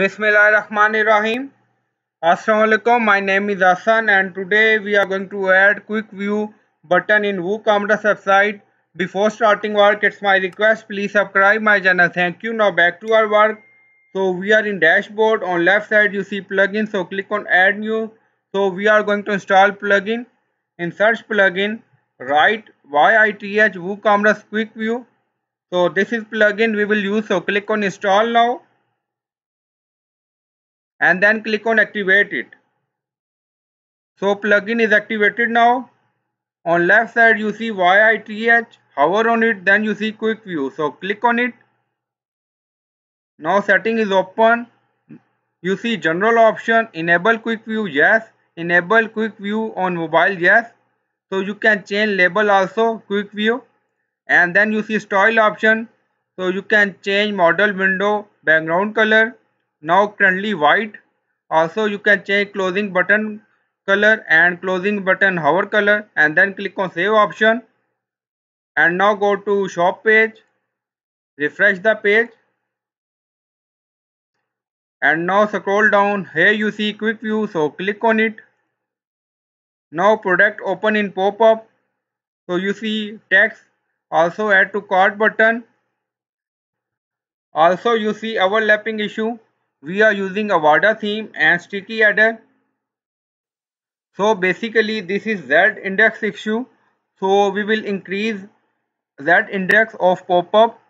Bismillahirrahmanirrahim. Assalamualaikum. My name is Hassan and today we are going to add quick view button in WooCommerce website. Before starting work, it's my request. Please subscribe my channel. Thank you. Now back to our work. So we are in dashboard. On left side you see plugin. So click on add new. So we are going to install plugin. In search plugin, write YITH WooCommerce quick view. So this is plugin we will use. So click on install now and then click on activate it. So plugin is activated now. On left side you see YITH, hover on it then you see quick view. So click on it. Now setting is open. You see general option, enable quick view, yes. Enable quick view on mobile, yes. So you can change label also, quick view. And then you see style option. So you can change modal window, background color now currently white. Also you can change closing button color and closing button hover color and then click on save option. And now go to shop page. Refresh the page. And now scroll down. Here you see quick view so click on it. Now product open in pop-up. So you see text also add to cart button. Also you see overlapping issue we are using Avada theme and sticky header. So basically this is Z index issue. So we will increase Z index of pop-up.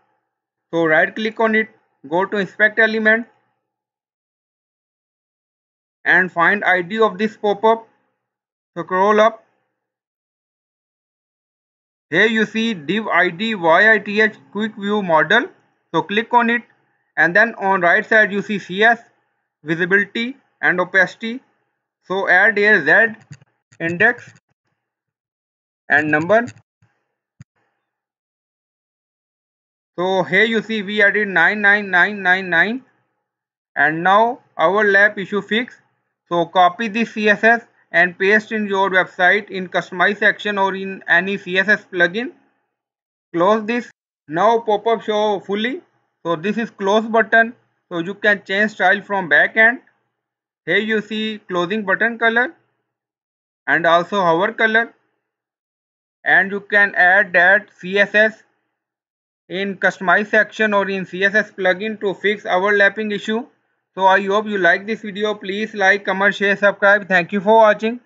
So right click on it, go to inspect element and find ID of this pop-up. So scroll up. Here you see div ID YITH quick view modal. So click on it and then on right side you see CS visibility and opacity. So add here Z index and number. So here you see we added 99999 and now our lab issue fix. So copy the css and paste in your website in customize section or in any css plugin. Close this. Now pop-up show fully so this is close button. So you can change style from back end. Here you see closing button color and also hover color. And you can add that css in customize section or in css plugin to fix overlapping issue. So i hope you like this video. Please like comment share subscribe. Thank you for watching